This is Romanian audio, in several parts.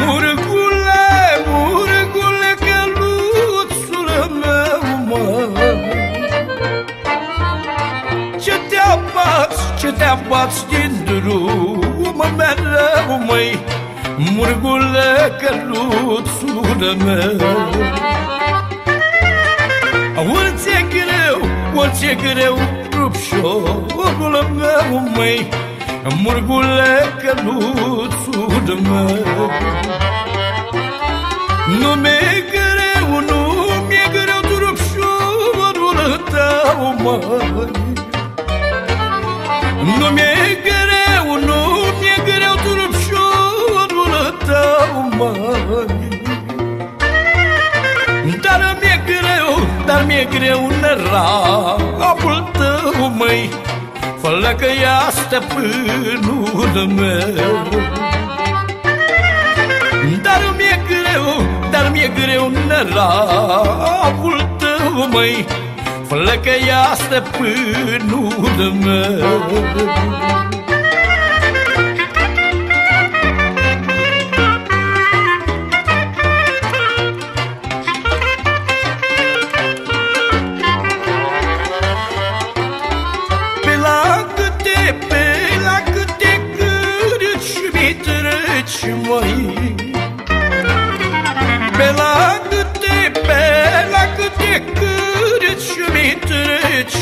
Murgule, murgule, căluțul meu, măi Ce te abați, ce te abați din drum mereu, măi? Murgule, căluțul meu. Ori e greu, ori e greu Rupșorul meu, măi Murgule, căluțul meu. Nu mi-e greu, nu mi-e greu Rupșorul tău, măi. Nu mi-e greu, nu mi-e greu Rupșorul tău, măi. Dar mi-e greu, dar mi-e greu Nărabul tău, măi Fără că ia stăpânul meu. Dar mi-e greu, dar mi-e greu Nărabul tău, măi. Fără că ia stăpânul meu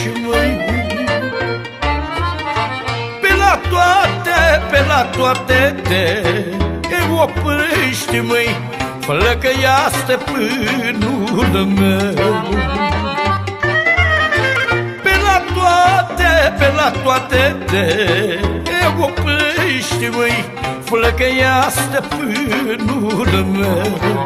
treci, măi Pe la toate, pe la toate te oprești, măi Fără că ia stăpânul meu. Pe la toate, pe la toate te oprești, măi Flăcăia stăpânul meu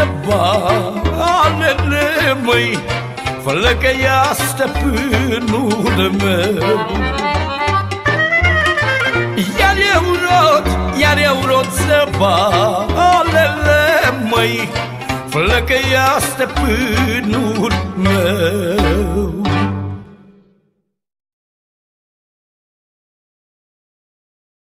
eu rot să balele, măi fără că ia stăpânul meu. Iar eu rot, iar eu rot să valele măi Fără că ia stăpânul meu